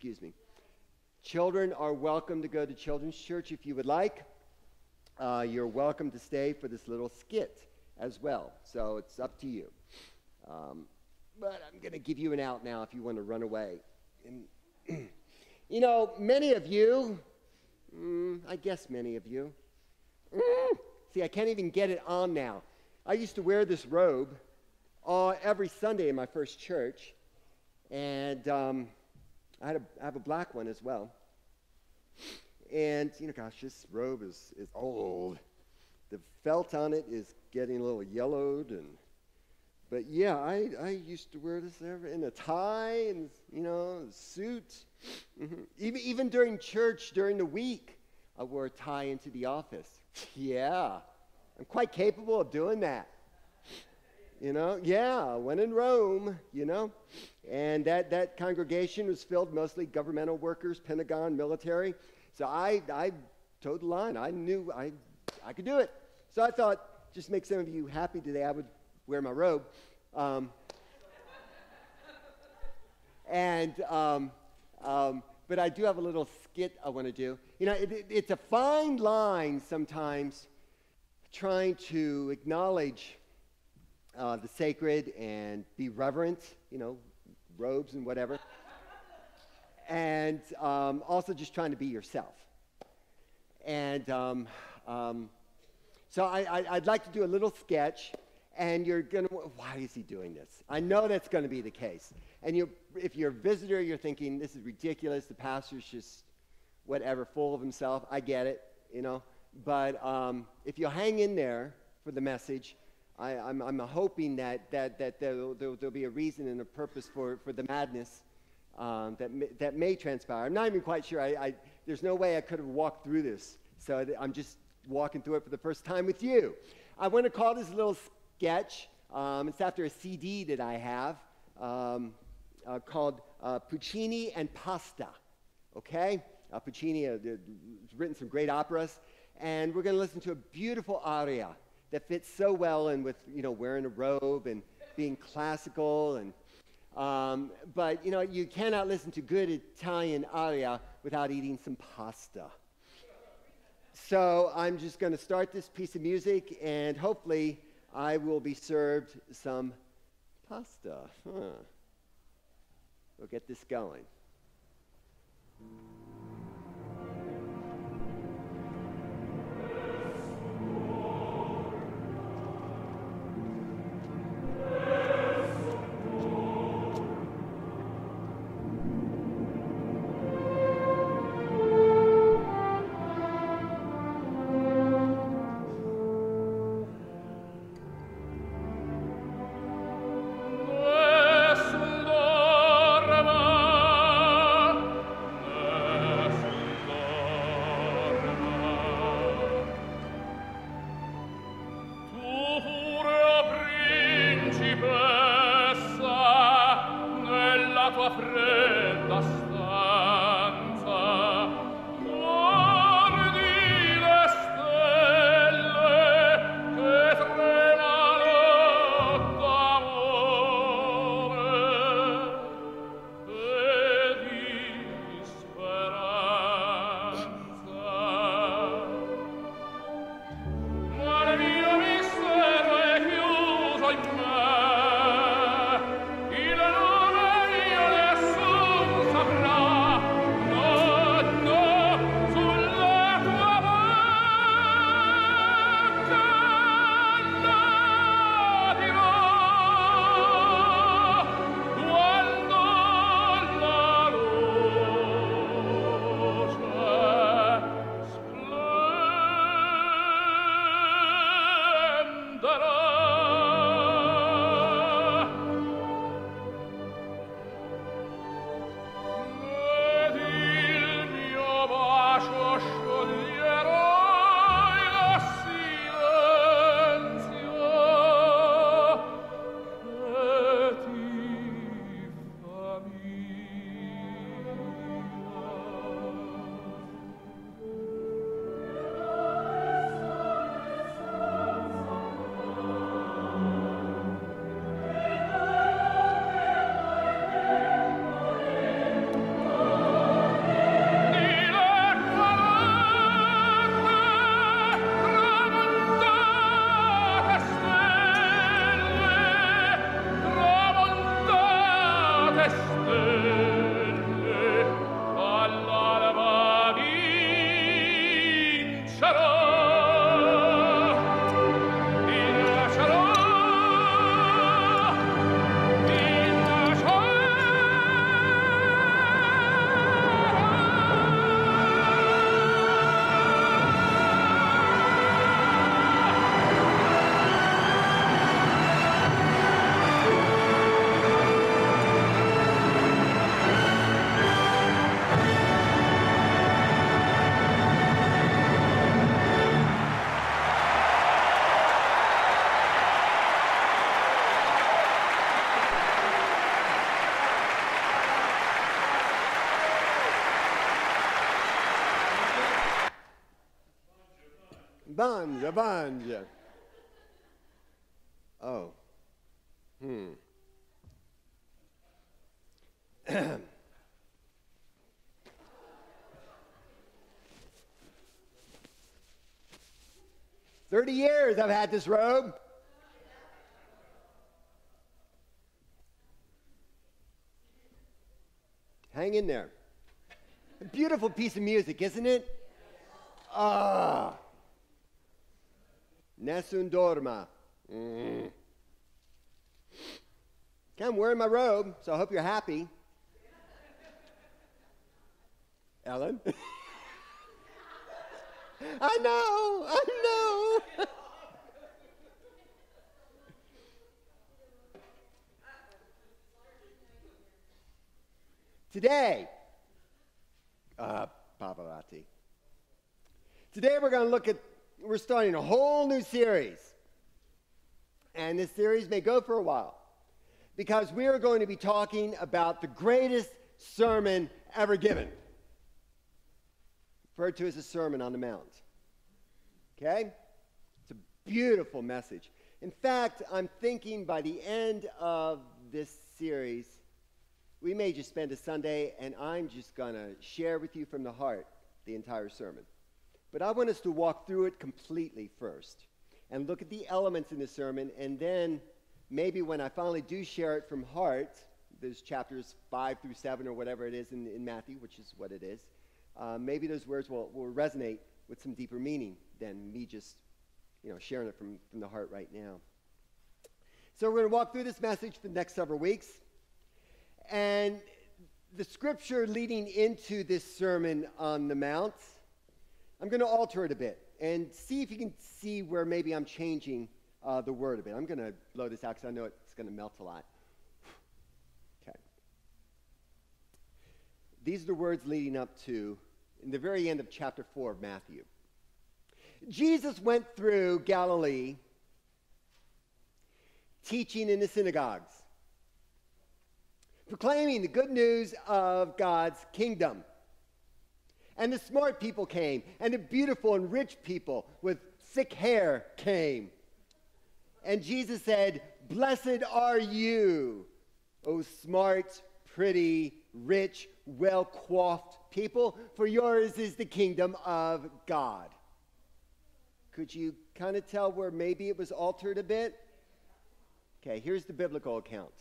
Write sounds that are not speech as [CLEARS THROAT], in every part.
Excuse me. Children are welcome to go to children's church if you would like. Uh, you're welcome to stay for this little skit as well. So it's up to you. Um, but I'm going to give you an out now if you want to run away. And, [CLEARS THROAT] you know, many of you, mm, I guess many of you, mm, see, I can't even get it on now. I used to wear this robe uh, every Sunday in my first church, and um, I, had a, I have a black one as well. And, you know, gosh, this robe is, is old. The felt on it is getting a little yellowed and but yeah, I, I used to wear this in a tie and, you know, suit. Mm-hmm. Even, even during church, during the week, I wore a tie into the office. [LAUGHS] yeah, I'm quite capable of doing that. You know, yeah, when in Rome, you know. And that, that congregation was filled mostly governmental workers, Pentagon, military. So I, I toed the line. I knew I, I could do it. So I thought, just make some of you happy today, I would wear my robe. Um, and, um, um, but I do have a little skit I want to do. You know, it, it, it's a fine line sometimes trying to acknowledge uh, the sacred and be reverent, you know, robes and whatever. and um, also just trying to be yourself. And um, um, so I, would like to do a little sketch and you're going to, why is he doing this? I know that's going to be the case. And you, if you're a visitor, you're thinking, this is ridiculous. The pastor's just whatever, full of himself. I get it, you know. But um, if you hang in there for the message, I, am I'm, I'm hoping that, that, that there'll, there'll, be a reason and a purpose for, for the madness um, that, may, that may transpire. I'm not even quite sure. I, I, there's no way I could have walked through this. So I'm just walking through it for the first time with you. I want to call this a little sketch. Um, it's after a CD that I have um, uh, called uh, Puccini and Pasta. Okay? Uh, Puccini has uh, written some great operas, and we're going to listen to a beautiful aria that fits so well in with you know wearing a robe and being classical and um, but you know you cannot listen to good Italian aria without eating some pasta. So I'm just going to start this piece of music and hopefully I will be served some pasta. Huh. We'll get this going. acqua fredda bunch, a. Oh. Hmm. [CLEARS THROAT] Thirty years I've had this robe. Hang in there. A beautiful piece of music, isn't it? Ah. Nessun dorma. Mm. Okay, I'm wearing my robe, so I hope you're happy. [LAUGHS] Ellen? [LAUGHS] I know, I know. [LAUGHS] Today, uh, Pavarotti. Today we're going to look at, we're starting a whole new series. And this series may go for a while because we are going to be talking about the greatest sermon ever given, referred to as the Sermon on the Mount. Okay? It's a beautiful message. In fact, I'm thinking by the end of this series, we may just spend a Sunday and I'm just going to share with you from the heart the entire sermon. But I want us to walk through it completely first and look at the elements in the sermon, and then maybe when I finally do share it from heart, there's chapters 5 through 7 or whatever it is in, in Matthew, which is what it is, uh, maybe those words will, will resonate with some deeper meaning than me just you know, sharing it from, from the heart right now. So we're going to walk through this message for the next several weeks. And the scripture leading into this Sermon on the Mount, I'm going to alter it a bit and see if you can see where maybe I'm changing uh, the word a bit. I'm going to blow this out because I know it's going to melt a lot. [SIGHS] okay. These are the words leading up to, in the very end of chapter 4 of Matthew. Jesus went through Galilee teaching in the synagogues proclaiming the good news of God's kingdom. And the smart people came, and the beautiful and rich people with thick hair came. And Jesus said, Blessed are you, O smart, pretty, rich, well coiffed people, for yours is the kingdom of God. Could you kind of tell where maybe it was altered a bit? Okay, here's the biblical account.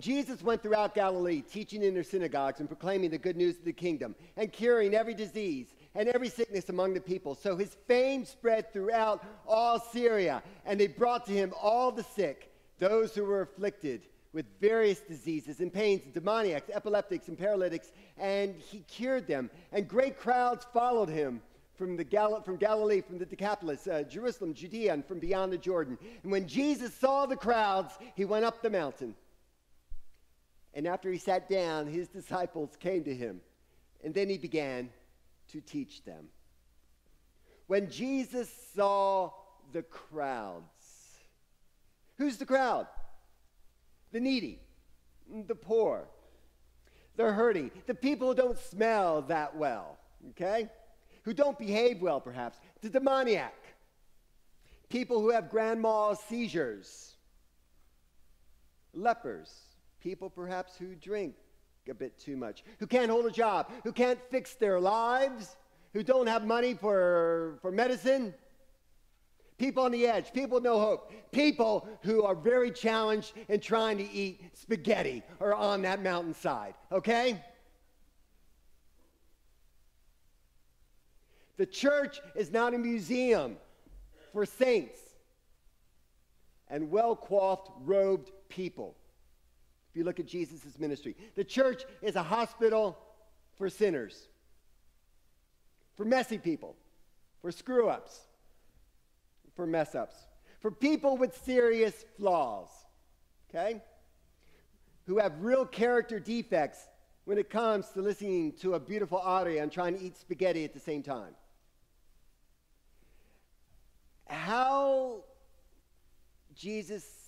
Jesus went throughout Galilee, teaching in their synagogues and proclaiming the good news of the kingdom and curing every disease and every sickness among the people. So his fame spread throughout all Syria, and they brought to him all the sick, those who were afflicted with various diseases and pains, demoniacs, epileptics, and paralytics, and he cured them. And great crowds followed him from, the Gal- from Galilee, from the Decapolis, uh, Jerusalem, Judea, and from beyond the Jordan. And when Jesus saw the crowds, he went up the mountain. And after he sat down, his disciples came to him. And then he began to teach them. When Jesus saw the crowds, who's the crowd? The needy, the poor, the hurting, the people who don't smell that well, okay? Who don't behave well, perhaps, the demoniac, people who have grand mal seizures, lepers, people perhaps who drink a bit too much, who can't hold a job, who can't fix their lives, who don't have money for, for medicine. People on the edge, people with no hope, people who are very challenged in trying to eat spaghetti or on that mountainside, okay? The church is not a museum for saints and well coiffed, robed people. If you look at Jesus' ministry, the church is a hospital for sinners, for messy people, for screw ups, for mess ups, for people with serious flaws, okay? Who have real character defects when it comes to listening to a beautiful aria and trying to eat spaghetti at the same time. How Jesus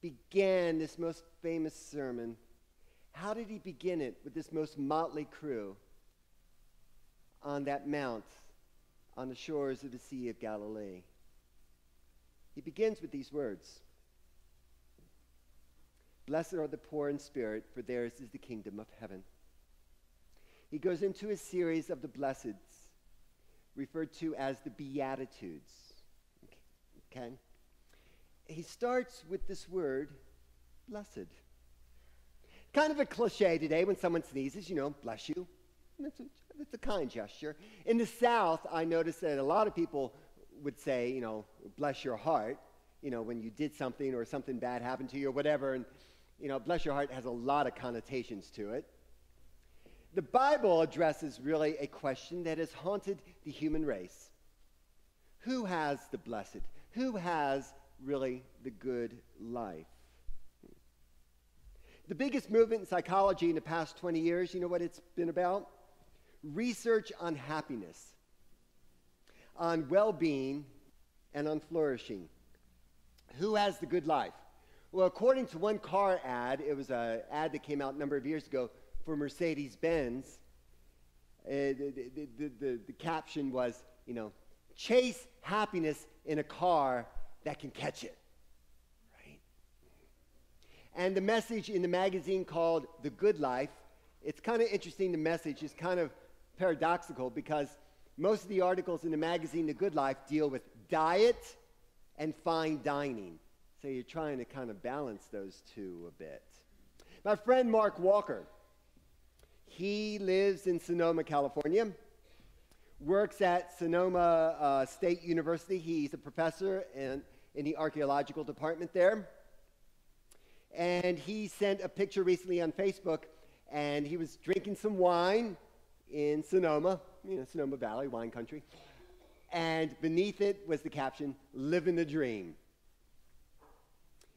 began this most famous sermon, how did he begin it with this most motley crew? on that mount on the shores of the Sea of Galilee. He begins with these words Blessed are the poor in spirit, for theirs is the kingdom of heaven. He goes into a series of the blesseds, referred to as the Beatitudes. Okay? He starts with this word, blessed. Kind of a cliche today when someone sneezes, you know, bless you. It's a, it's a kind gesture. In the South, I noticed that a lot of people would say, you know, bless your heart, you know, when you did something or something bad happened to you or whatever. And, you know, bless your heart has a lot of connotations to it. The Bible addresses really a question that has haunted the human race Who has the blessed? Who has really the good life? The biggest movement in psychology in the past 20 years, you know what it's been about? Research on happiness, on well being, and on flourishing. Who has the good life? Well, according to one car ad, it was an ad that came out a number of years ago for Mercedes Benz. Uh, the, the, the, the caption was, you know, chase happiness in a car that can catch it. Right? And the message in the magazine called The Good Life, it's kind of interesting. The message is kind of paradoxical because most of the articles in the magazine The Good Life deal with diet and fine dining. So you're trying to kind of balance those two a bit. My friend Mark Walker, he lives in Sonoma, California, works at Sonoma uh, State University. He's a professor in, in the archaeological department there. And he sent a picture recently on Facebook, and he was drinking some wine in Sonoma, you know, Sonoma Valley, wine country. And beneath it was the caption, Living the Dream.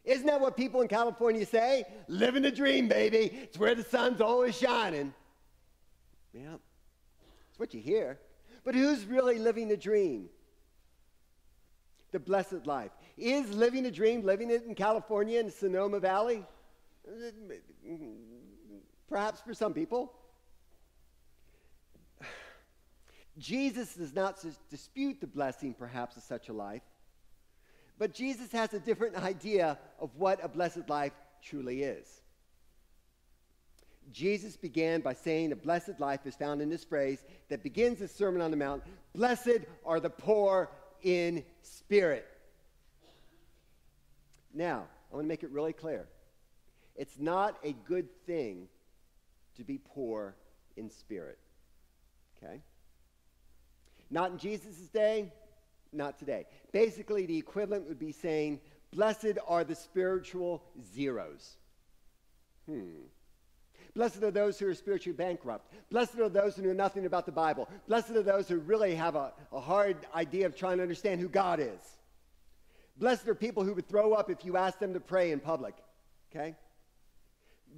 Isn't that what people in California say? Living the dream, baby. It's where the sun's always shining. Yeah, it's what you hear. But who's really living the dream? The blessed life. Is living a dream, living it in California in Sonoma Valley? Perhaps for some people. Jesus does not dispute the blessing, perhaps, of such a life, but Jesus has a different idea of what a blessed life truly is. Jesus began by saying a blessed life is found in this phrase that begins the Sermon on the Mount Blessed are the poor in spirit. Now, I want to make it really clear. It's not a good thing to be poor in spirit. Okay? Not in Jesus' day, not today. Basically, the equivalent would be saying, Blessed are the spiritual zeros. Hmm. Blessed are those who are spiritually bankrupt. Blessed are those who know nothing about the Bible. Blessed are those who really have a, a hard idea of trying to understand who God is. Blessed are people who would throw up if you asked them to pray in public. Okay?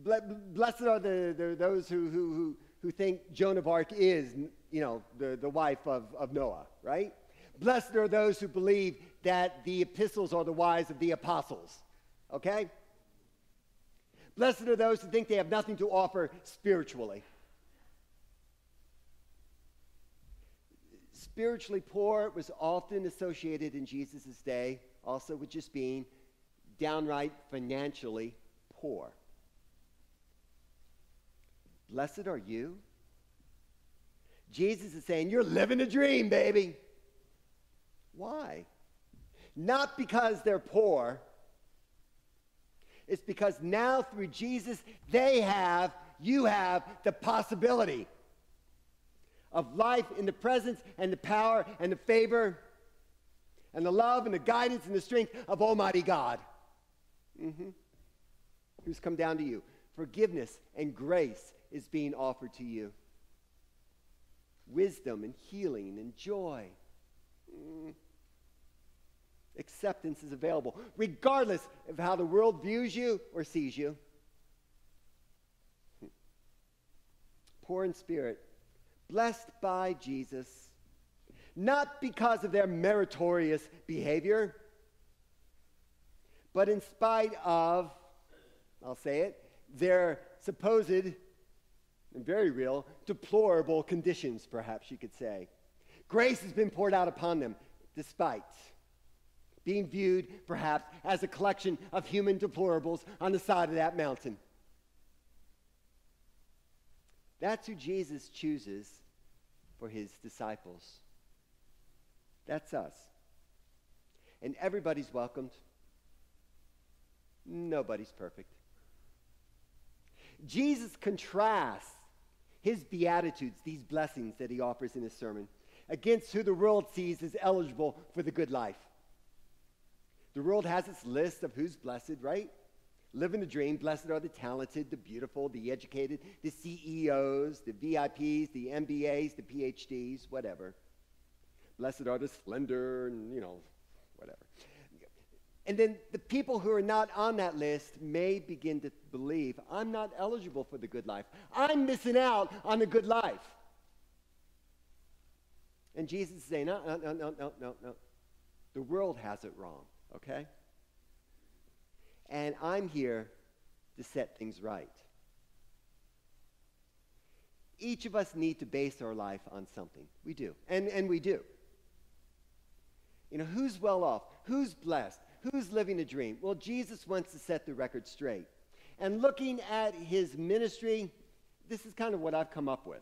Blessed are the, the, those who, who, who, who think Joan of Arc is, you know, the, the wife of, of Noah, right? Blessed are those who believe that the epistles are the wives of the apostles. Okay? Blessed are those who think they have nothing to offer spiritually. Spiritually poor was often associated in Jesus' day also with just being downright financially poor. Blessed are you. Jesus is saying, You're living a dream, baby. Why? Not because they're poor. It's because now through Jesus, they have, you have the possibility of life in the presence and the power and the favor and the love and the guidance and the strength of Almighty God. Mm-hmm. Who's come down to you. Forgiveness and grace is being offered to you. Wisdom and healing and joy. Mm. Acceptance is available, regardless of how the world views you or sees you. Poor in spirit, blessed by Jesus not because of their meritorious behavior, but in spite of, I'll say it, their supposed and very real, deplorable conditions, perhaps you could say. Grace has been poured out upon them despite being viewed, perhaps, as a collection of human deplorables on the side of that mountain. That's who Jesus chooses for his disciples. That's us. And everybody's welcomed. Nobody's perfect. Jesus contrasts his beatitudes, these blessings that he offers in his sermon, against who the world sees as eligible for the good life. The world has its list of who's blessed, right? Living the dream. Blessed are the talented, the beautiful, the educated, the CEOs, the VIPs, the MBAs, the PhDs, whatever. Blessed are the slender and, you know, whatever. And then the people who are not on that list may begin to believe, I'm not eligible for the good life. I'm missing out on the good life. And Jesus is saying, no, no, no, no, no, no, no. The world has it wrong okay? And I'm here to set things right. Each of us need to base our life on something. We do. And, and we do. You know, who's well off? Who's blessed? Who's living a dream? Well, Jesus wants to set the record straight. And looking at his ministry, this is kind of what I've come up with.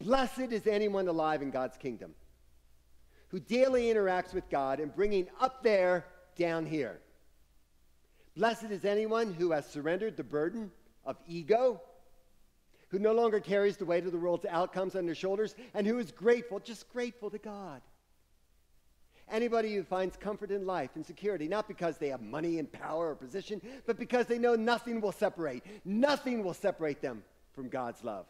Blessed is anyone alive in God's kingdom who daily interacts with God and bringing up there down here. Blessed is anyone who has surrendered the burden of ego, who no longer carries the weight of the world's outcomes on their shoulders, and who is grateful, just grateful to God. Anybody who finds comfort in life and security, not because they have money and power or position, but because they know nothing will separate. Nothing will separate them from God's love.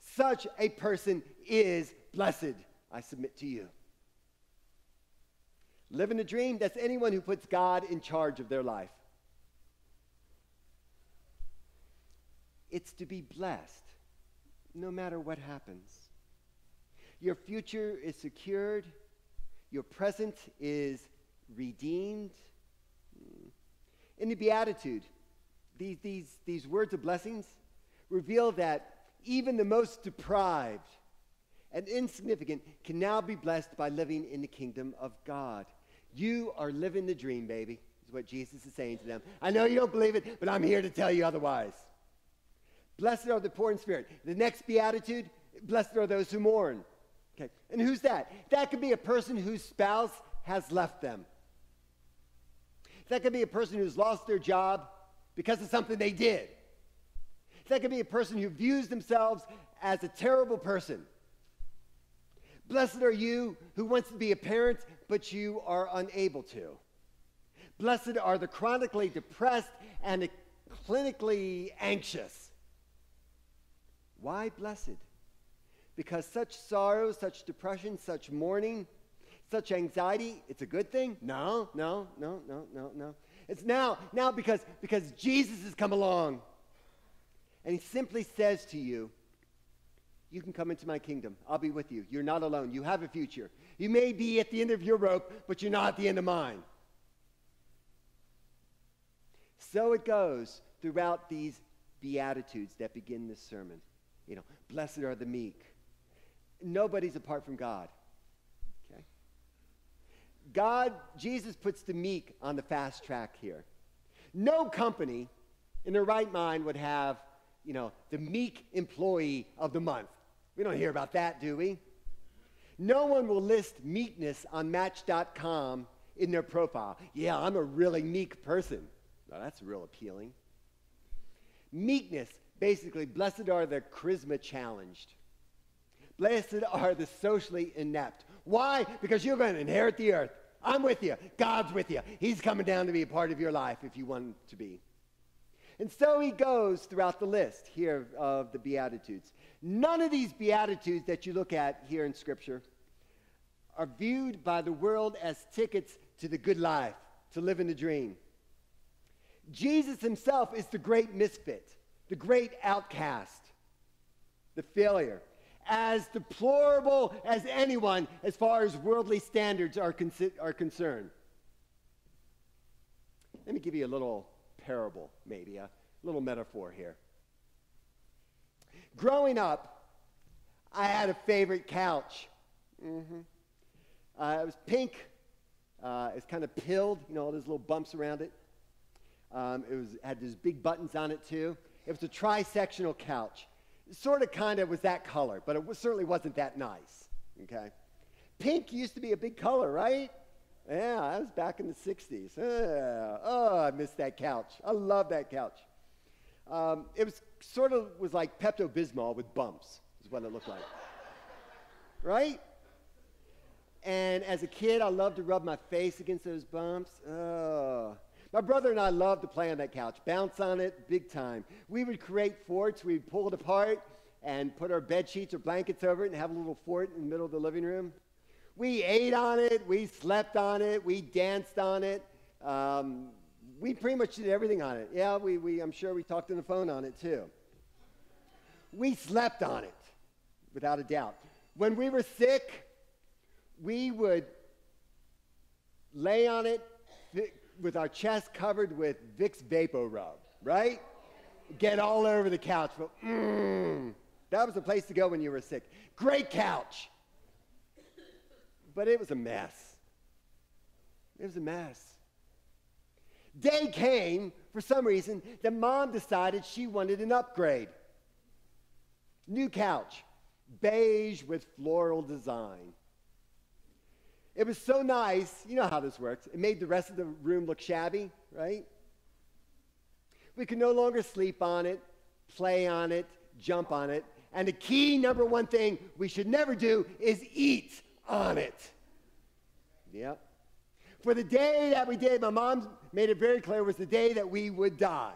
Such a person is blessed, I submit to you. Living a dream, that's anyone who puts God in charge of their life. It's to be blessed no matter what happens. Your future is secured, your present is redeemed. In the Beatitude, these, these, these words of blessings reveal that even the most deprived and insignificant can now be blessed by living in the kingdom of God. You are living the dream, baby, is what Jesus is saying to them. I know you don't believe it, but I'm here to tell you otherwise. Blessed are the poor in spirit. The next beatitude, blessed are those who mourn. Okay. And who's that? That could be a person whose spouse has left them. That could be a person who's lost their job because of something they did. That could be a person who views themselves as a terrible person. Blessed are you who wants to be a parent, but you are unable to. Blessed are the chronically depressed and clinically anxious. Why blessed? Because such sorrow, such depression, such mourning, such anxiety, it's a good thing? No, no, no, no, no, no. It's now, now because, because Jesus has come along. And he simply says to you, you can come into my kingdom. I'll be with you. You're not alone. You have a future. You may be at the end of your rope, but you're not at the end of mine. So it goes throughout these beatitudes that begin this sermon. You know, blessed are the meek. Nobody's apart from God. Okay? God, Jesus puts the meek on the fast track here. No company in their right mind would have, you know, the meek employee of the month. We don't hear about that, do we? No one will list meekness on Match.com in their profile. Yeah, I'm a really meek person. Now, that's real appealing. Meekness, basically, blessed are the charisma challenged. Blessed are the socially inept. Why? Because you're going to inherit the earth. I'm with you. God's with you. He's coming down to be a part of your life if you want to be. And so he goes throughout the list here of the Beatitudes. None of these Beatitudes that you look at here in Scripture are viewed by the world as tickets to the good life, to live in the dream. Jesus himself is the great misfit, the great outcast, the failure, as deplorable as anyone as far as worldly standards are, con- are concerned. Let me give you a little parable, maybe, a, Little metaphor here. Growing up, I had a favorite couch. Mm-hmm. Uh, it was pink. Uh, it's kind of pilled, you know, all those little bumps around it. Um, it was, had these big buttons on it, too. It was a tri-sectional couch. Sort of kind of was that color, but it was, certainly wasn't that nice, okay? Pink used to be a big color, right? Yeah, I was back in the 60s. Uh, oh, I miss that couch. I love that couch. Um, it was sort of was like Pepto-Bismol with bumps, is what it looked like. [LAUGHS] right? And as a kid, I loved to rub my face against those bumps. Oh. My brother and I loved to play on that couch, bounce on it big time. We would create forts. We'd pull it apart and put our bed sheets or blankets over it and have a little fort in the middle of the living room. We ate on it. We slept on it. We danced on it. Um, we pretty much did everything on it. Yeah, we, we, I'm sure we talked on the phone on it too. We slept on it, without a doubt. When we were sick, we would lay on it with our chest covered with Vicks VapoRub, right? Get all over the couch. Mm, that was the place to go when you were sick. Great couch. But it was a mess. It was a mess. Day came, for some reason, that mom decided she wanted an upgrade. New couch, beige with floral design. It was so nice. You know how this works. It made the rest of the room look shabby, right? We could no longer sleep on it, play on it, jump on it. And the key number one thing we should never do is eat on it. Yep. For the day that we did, my mom made it very clear was the day that we would die.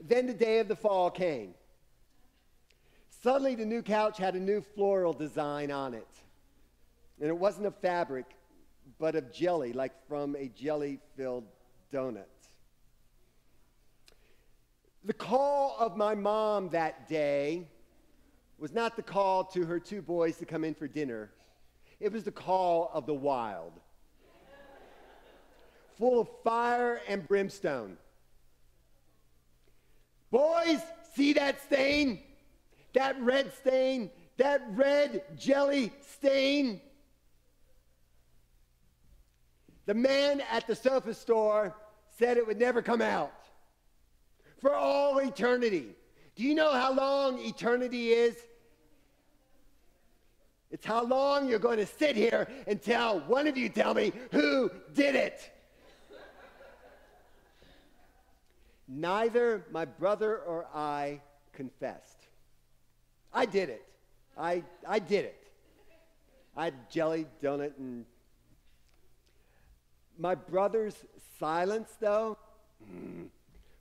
then the day of the fall came. Suddenly, the new couch had a new floral design on it. And it wasn't of fabric, but of jelly, like from a jelly filled donut. The call of my mom that day was not the call to her two boys to come in for dinner, it was the call of the wild, full of fire and brimstone. Boys, see that stain? That red stain, that red jelly stain. The man at the sofa store said it would never come out for all eternity. Do you know how long eternity is? It's how long you're going to sit here until one of you tell me who did it. Neither my brother or I confessed. I did it. I, I did it. I had jelly, donut, and my brother's silence, though,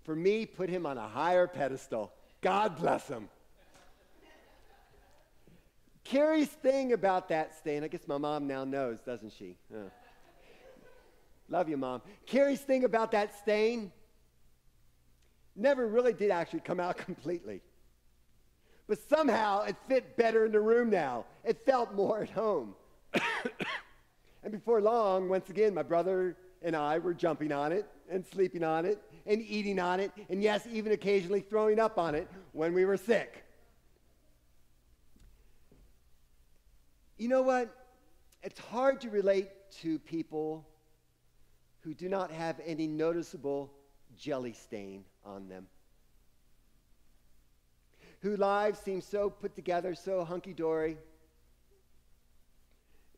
for me, put him on a higher pedestal. God bless him. Carrie's thing about that stain, I guess my mom now knows, doesn't she? Uh. Love you, mom. Carrie's thing about that stain, never really did actually come out [LAUGHS] completely but somehow it fit better in the room now. It felt more at home. [COUGHS] and before long, once again, my brother and I were jumping on it and sleeping on it and eating on it, and yes, even occasionally throwing up on it when we were sick. You know what? It's hard to relate to people who do not have any noticeable jelly stain on them whose lives seem so put together, so hunky dory.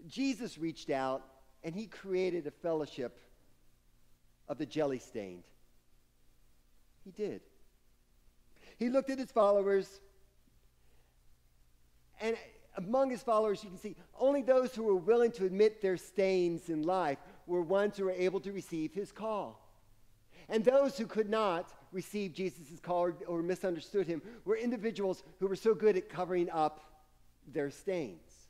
Jesus reached out and he created a fellowship of the jelly stained. He did. He looked at his followers, and among his followers, you can see only those who were willing to admit their stains in life were ones who were able to receive his call. And those who could not receive Jesus' call or, or misunderstood him were individuals who were so good at covering up their stains,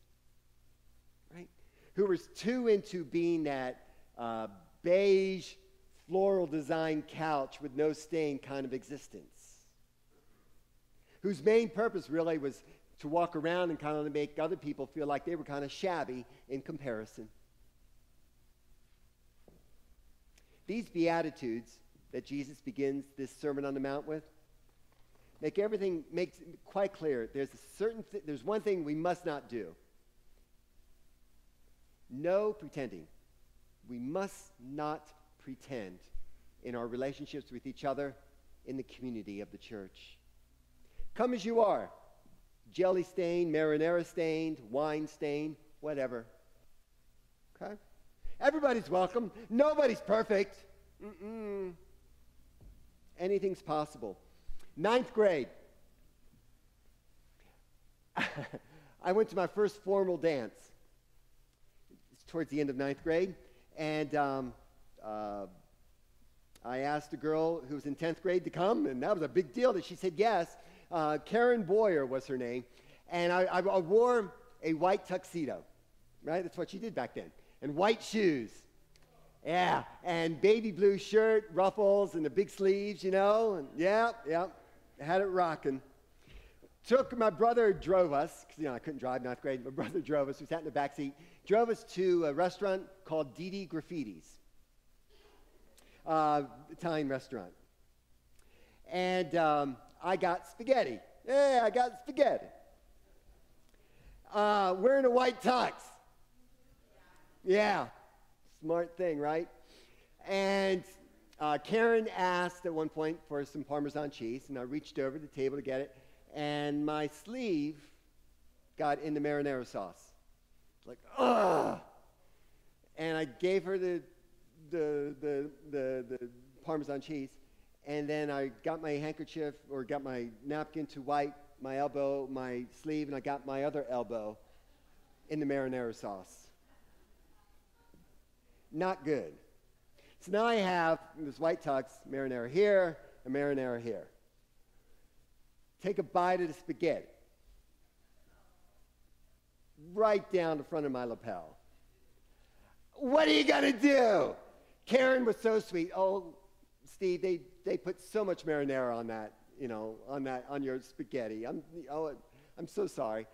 right? Who were too into being that uh, beige, floral design couch with no stain kind of existence. Whose main purpose really was to walk around and kind of make other people feel like they were kind of shabby in comparison. These Beatitudes that Jesus begins this Sermon on the Mount with make everything makes quite clear. There's a certain th- there's one thing we must not do. No pretending. We must not pretend in our relationships with each other in the community of the church. Come as you are. Jelly stained, marinara stained, wine stained, whatever. Okay? Everybody's welcome. Nobody's perfect. Mm-mm. Anything's possible. Ninth grade. [LAUGHS] I went to my first formal dance. It's towards the end of ninth grade. And um, uh, I asked a girl who was in 10th grade to come, and that was a big deal that she said yes. Uh, Karen Boyer was her name. And I, I, I wore a white tuxedo, right? That's what she did back then. And white shoes. Yeah, and baby blue shirt, ruffles, and the big sleeves, you know. And yeah, yeah, had it rocking. Took my brother drove us because you know I couldn't drive ninth grade. My [LAUGHS] brother drove us. We sat in the back seat. Drove us to a restaurant called Didi Graffiti's, uh, Italian restaurant. And um, I got spaghetti. Yeah, I got spaghetti. Uh, wearing a white tux. Yeah, smart thing, right? And uh, Karen asked at one point for some Parmesan cheese, and I reached over the table to get it, and my sleeve got in the marinara sauce. Like, ugh! And I gave her the, the, the, the, the Parmesan cheese, and then I got my handkerchief or got my napkin to wipe my elbow, my sleeve, and I got my other elbow in the marinara sauce. Not good. So now I have this white tux, marinara here, a marinara here. Take a bite of the spaghetti. Right down the front of my lapel. What are you going to do? Karen was so sweet. Oh, Steve, they, they put so much marinara on that, you know, on that, on your spaghetti. I'm, oh, I'm so sorry.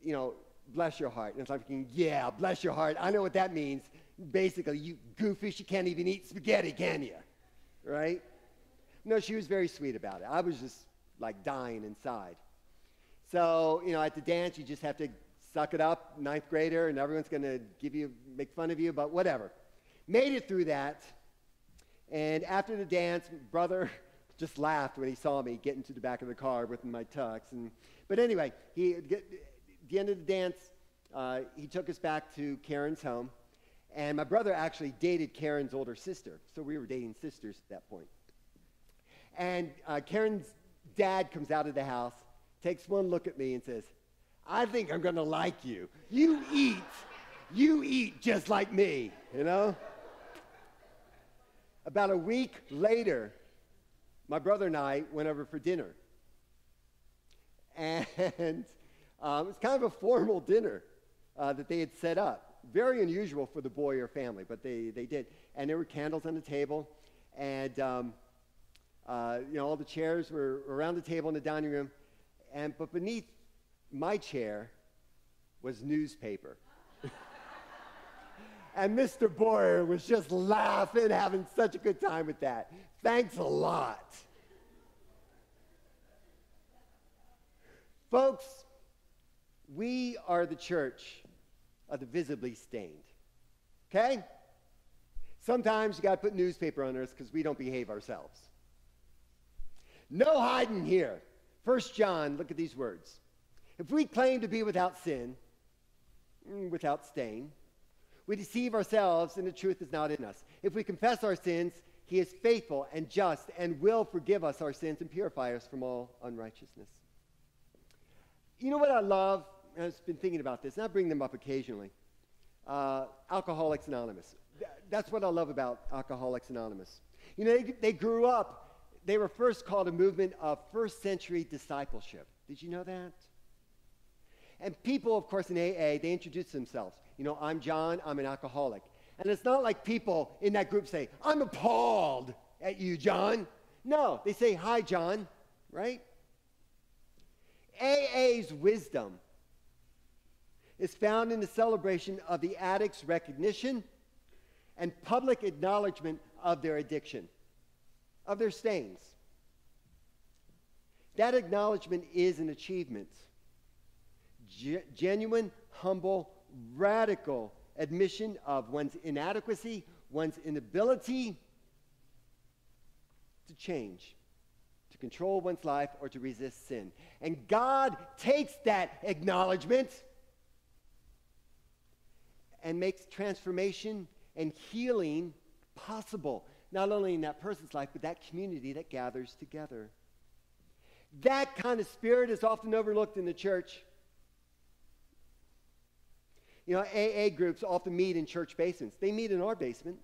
You know, bless your heart. And I'm thinking, yeah, bless your heart. I know what that means. Basically, you goofish, you can't even eat spaghetti, can you? Right? No, she was very sweet about it. I was just like dying inside. So, you know, at the dance, you just have to suck it up, ninth grader, and everyone's going to give you, make fun of you, but whatever. Made it through that. And after the dance, brother [LAUGHS] just laughed when he saw me get into the back of the car with my tux. And, but anyway, he, at the end of the dance, uh, he took us back to Karen's home. And my brother actually dated Karen's older sister. So we were dating sisters at that point. And uh, Karen's dad comes out of the house, takes one look at me, and says, I think I'm going to like you. You eat. You eat just like me, you know? About a week later, my brother and I went over for dinner. And [LAUGHS] um, it was kind of a formal dinner uh, that they had set up. Very unusual for the Boyer family, but they, they did. And there were candles on the table. And, um, uh, you know, all the chairs were around the table in the dining room. And, but beneath my chair was newspaper. [LAUGHS] and Mr. Boyer was just laughing, having such a good time with that. Thanks a lot. Folks, we are the church of the visibly stained. Okay? Sometimes you got to put newspaper on us because we don't behave ourselves. No hiding here. First John, look at these words. If we claim to be without sin, mm, without stain, we deceive ourselves and the truth is not in us. If we confess our sins, he is faithful and just and will forgive us our sins and purify us from all unrighteousness. You know what I love? I've been thinking about this, and I bring them up occasionally. Uh, Alcoholics Anonymous. That's what I love about Alcoholics Anonymous. You know, they, they grew up, they were first called a movement of first century discipleship. Did you know that? And people, of course, in AA, they introduce themselves. You know, I'm John, I'm an alcoholic. And it's not like people in that group say, I'm appalled at you, John. No, they say, Hi, John, right? AA's wisdom is found in the celebration of the addict's recognition and public acknowledgement of their addiction, of their stains. That acknowledgement is an achievement. Ge- genuine, humble, radical admission of one's inadequacy, one's inability to change, to control one's life, or to resist sin. And God takes that acknowledgement and makes transformation and healing possible, not only in that person's life, but that community that gathers together. That kind of spirit is often overlooked in the church. You know, AA groups often meet in church basements. They meet in our basement.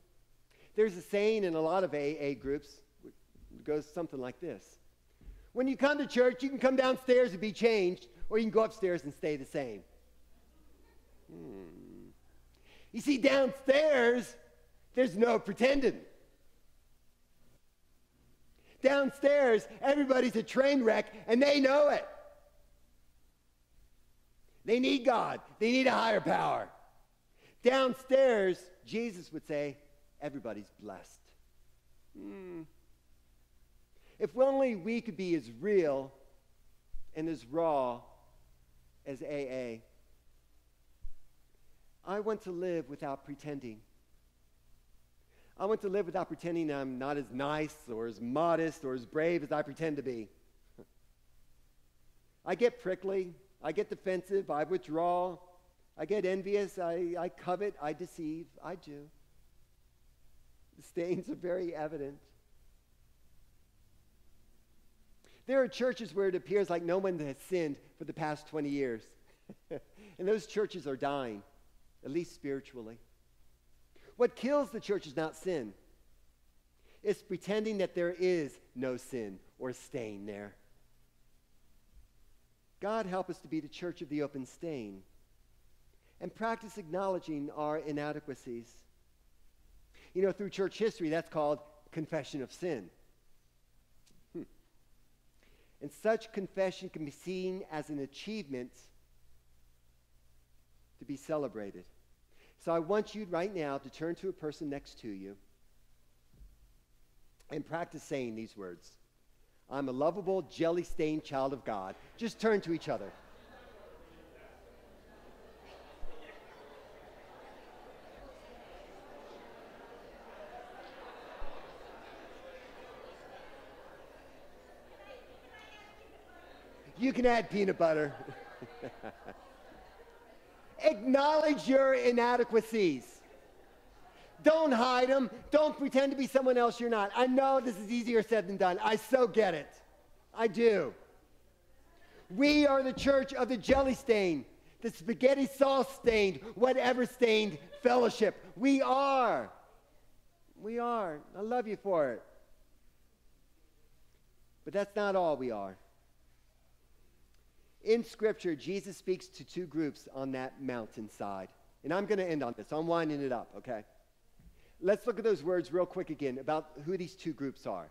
There's a saying in a lot of AA groups, it goes something like this When you come to church, you can come downstairs and be changed, or you can go upstairs and stay the same. Hmm. You see, downstairs, there's no pretending. Downstairs, everybody's a train wreck and they know it. They need God, they need a higher power. Downstairs, Jesus would say, everybody's blessed. Hmm. If only we could be as real and as raw as AA. I want to live without pretending. I want to live without pretending I'm not as nice or as modest or as brave as I pretend to be. I get prickly. I get defensive. I withdraw. I get envious. I, I covet. I deceive. I do. The stains are very evident. There are churches where it appears like no one has sinned for the past 20 years. [LAUGHS] and those churches are dying, at least spiritually. What kills the church is not sin, it's pretending that there is no sin or stain there. God help us to be the church of the open stain and practice acknowledging our inadequacies. You know, through church history, that's called confession of sin. Hmm. And such confession can be seen as an achievement to be celebrated. So I want you right now to turn to a person next to you and practice saying these words I'm a lovable, jelly stained child of God. Just turn to each other. You can add peanut butter. [LAUGHS] Acknowledge your inadequacies. Don't hide them. Don't pretend to be someone else you're not. I know this is easier said than done. I so get it. I do. We are the church of the jelly stain, the spaghetti sauce stained, whatever stained fellowship. We are. We are. I love you for it. But that's not all we are. In Scripture, Jesus speaks to two groups on that mountainside. And I'm going to end on this. I'm winding it up, okay? Let's look at those words real quick again about who these two groups are.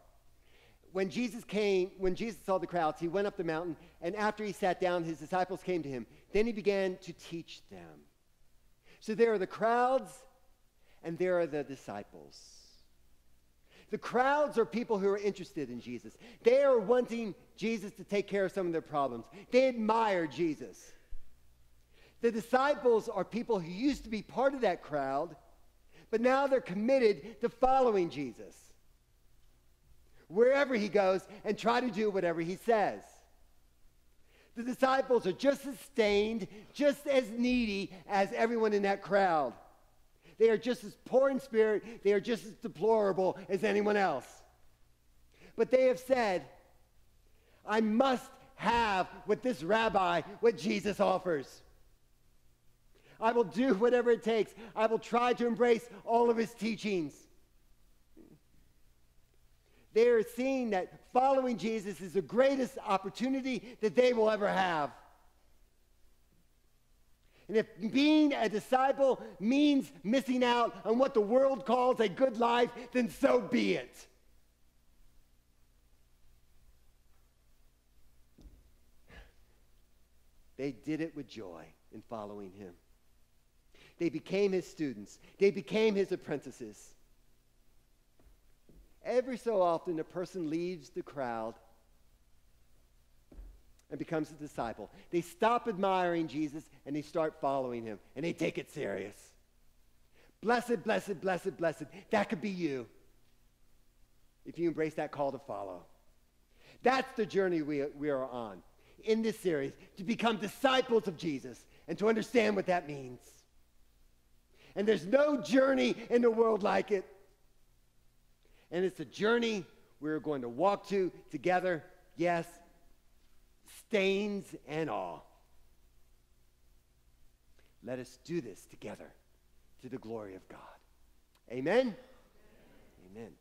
When Jesus came, when Jesus saw the crowds, he went up the mountain, and after he sat down, his disciples came to him. Then he began to teach them. So there are the crowds, and there are the disciples. The crowds are people who are interested in Jesus. They are wanting Jesus to take care of some of their problems. They admire Jesus. The disciples are people who used to be part of that crowd, but now they're committed to following Jesus wherever he goes and try to do whatever he says. The disciples are just as stained, just as needy as everyone in that crowd. They are just as poor in spirit, they are just as deplorable as anyone else. But they have said, I must have what this rabbi, what Jesus offers. I will do whatever it takes. I will try to embrace all of his teachings. They are seeing that following Jesus is the greatest opportunity that they will ever have. And if being a disciple means missing out on what the world calls a good life, then so be it. They did it with joy in following him. They became his students, they became his apprentices. Every so often, a person leaves the crowd and becomes a disciple. They stop admiring Jesus and they start following him and they take it serious. Blessed, blessed, blessed, blessed. That could be you if you embrace that call to follow. That's the journey we, we are on in this series to become disciples of Jesus and to understand what that means. And there's no journey in the world like it. And it's a journey we're going to walk to together, yes, stains and all. Let us do this together to the glory of God. Amen. Amen.